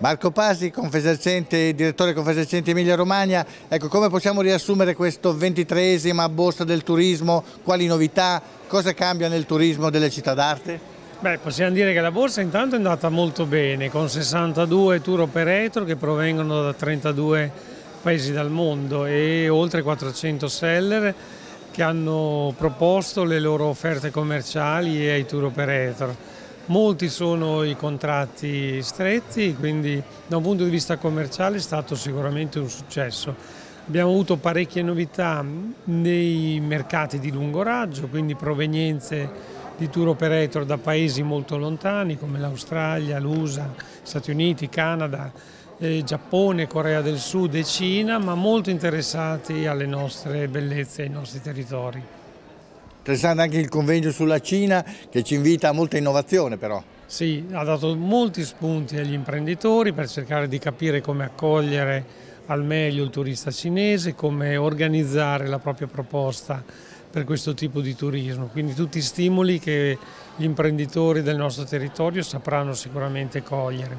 Marco Pasi, direttore Confesercenti Emilia Romagna, ecco come possiamo riassumere questo ventitreesima borsa del turismo, quali novità, cosa cambia nel turismo delle città d'arte? Beh, possiamo dire che la borsa intanto è andata molto bene, con 62 tour operator che provengono da 32 paesi del mondo e oltre 400 seller che hanno proposto le loro offerte commerciali ai tour operator. Molti sono i contratti stretti, quindi da un punto di vista commerciale è stato sicuramente un successo. Abbiamo avuto parecchie novità nei mercati di lungo raggio, quindi provenienze di tour operator da paesi molto lontani come l'Australia, l'USA, Stati Uniti, Canada, eh, Giappone, Corea del Sud e Cina, ma molto interessati alle nostre bellezze e ai nostri territori. Interessante anche il convegno sulla Cina che ci invita a molta innovazione però. Sì, ha dato molti spunti agli imprenditori per cercare di capire come accogliere al meglio il turista cinese, come organizzare la propria proposta per questo tipo di turismo. Quindi tutti stimoli che gli imprenditori del nostro territorio sapranno sicuramente cogliere.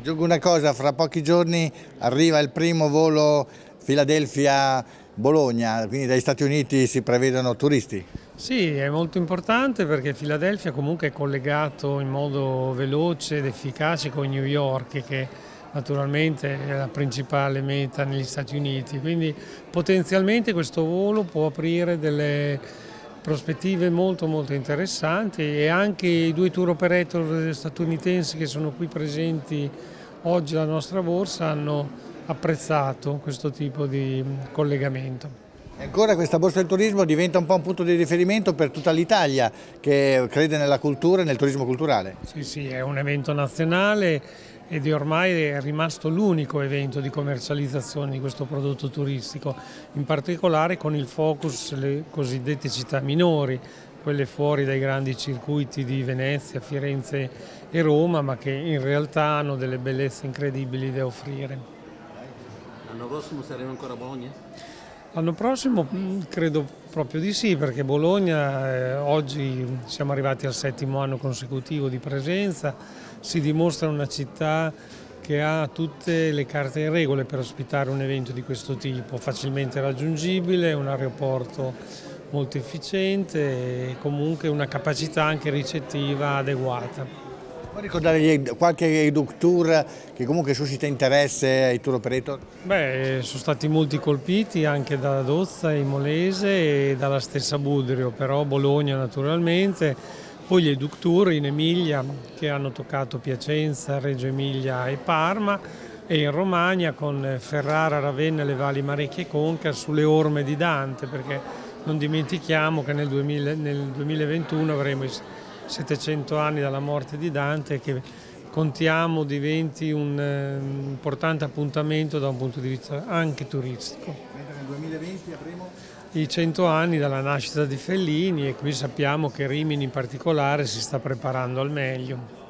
Aggiungo una cosa, fra pochi giorni arriva il primo volo Philadelphia Bologna, quindi dagli Stati Uniti si prevedono turisti? Sì, è molto importante perché Filadelfia comunque è collegato in modo veloce ed efficace con New York che naturalmente è la principale meta negli Stati Uniti, quindi potenzialmente questo volo può aprire delle prospettive molto molto interessanti e anche i due tour operator statunitensi che sono qui presenti oggi alla nostra borsa hanno apprezzato questo tipo di collegamento. E ancora questa borsa del turismo diventa un po' un punto di riferimento per tutta l'Italia che crede nella cultura e nel turismo culturale. Sì, sì, è un evento nazionale ed è ormai è rimasto l'unico evento di commercializzazione di questo prodotto turistico, in particolare con il focus sulle cosiddette città minori, quelle fuori dai grandi circuiti di Venezia, Firenze e Roma, ma che in realtà hanno delle bellezze incredibili da offrire. L'anno prossimo saremo ancora a Bologna? L'anno prossimo mm, credo proprio di sì, perché Bologna eh, oggi siamo arrivati al settimo anno consecutivo di presenza, si dimostra una città che ha tutte le carte in regole per ospitare un evento di questo tipo, facilmente raggiungibile, un aeroporto molto efficiente e comunque una capacità anche ricettiva adeguata. Puoi ricordare qualche Educ che comunque suscita interesse ai tour operator? Beh, sono stati molti colpiti anche da Dozza, Imolese e dalla stessa Budrio, però Bologna naturalmente, poi gli Educ in Emilia che hanno toccato Piacenza, Reggio Emilia e Parma e in Romagna con Ferrara, Ravenna, le Valli Marecchie e Conca sulle orme di Dante perché non dimentichiamo che nel, 2000, nel 2021 avremo 700 anni dalla morte di Dante che contiamo diventi un eh, importante appuntamento da un punto di vista anche turistico. Mentre nel 2020 avremo? I 100 anni dalla nascita di Fellini e qui sappiamo che Rimini in particolare si sta preparando al meglio.